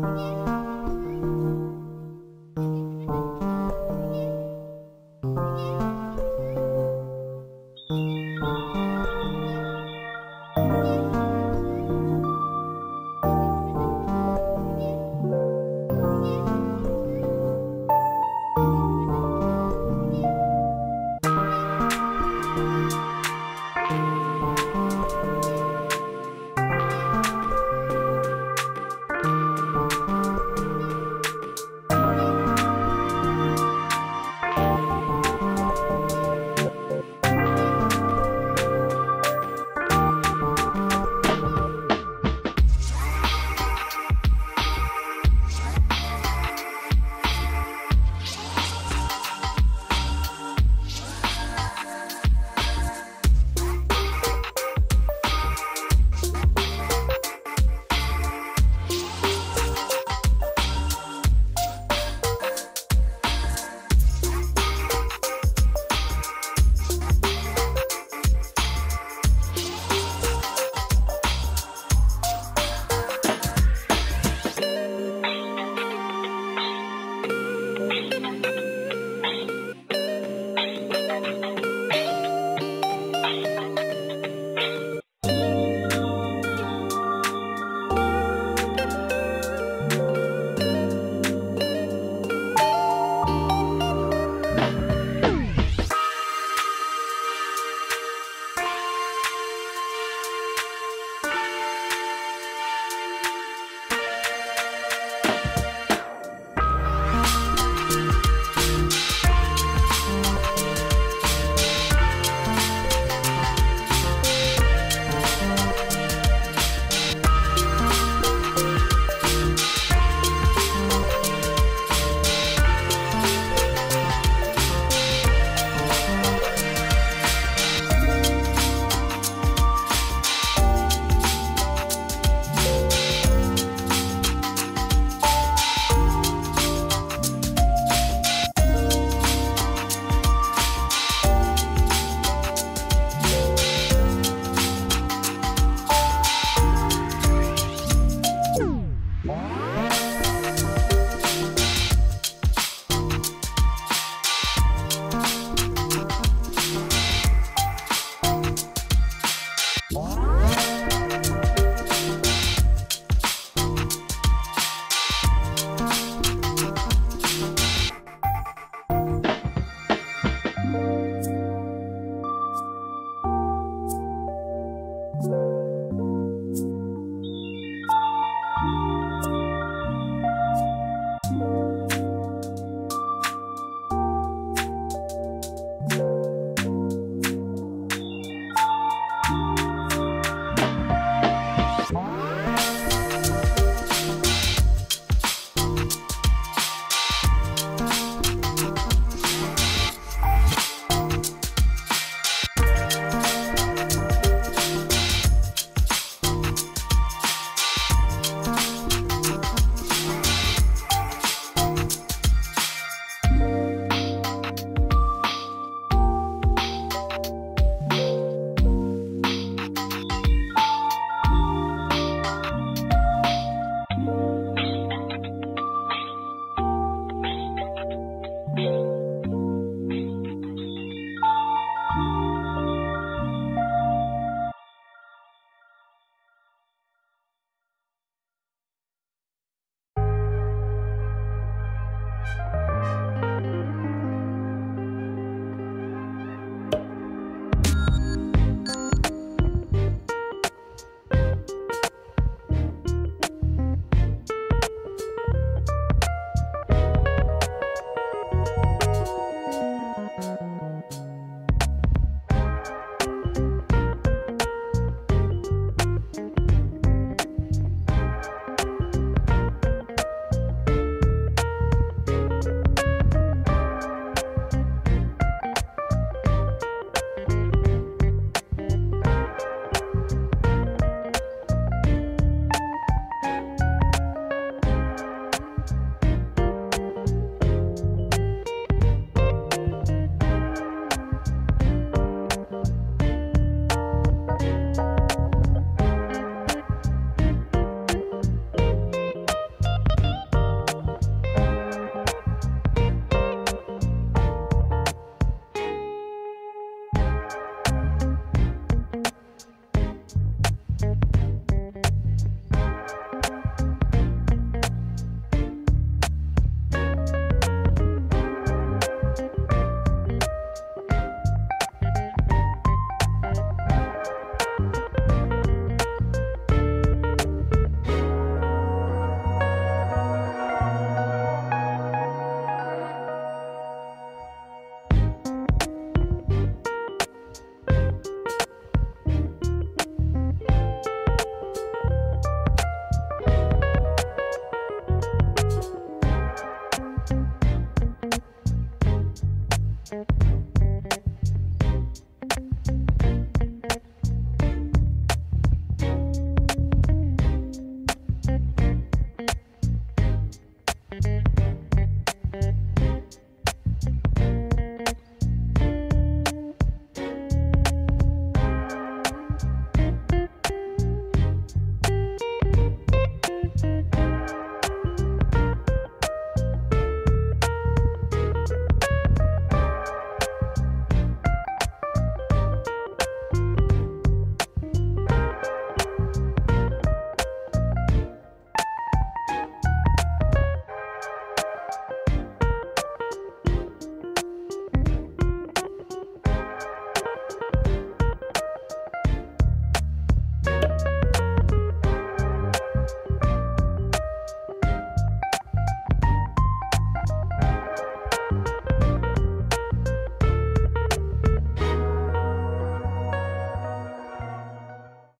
Yeah.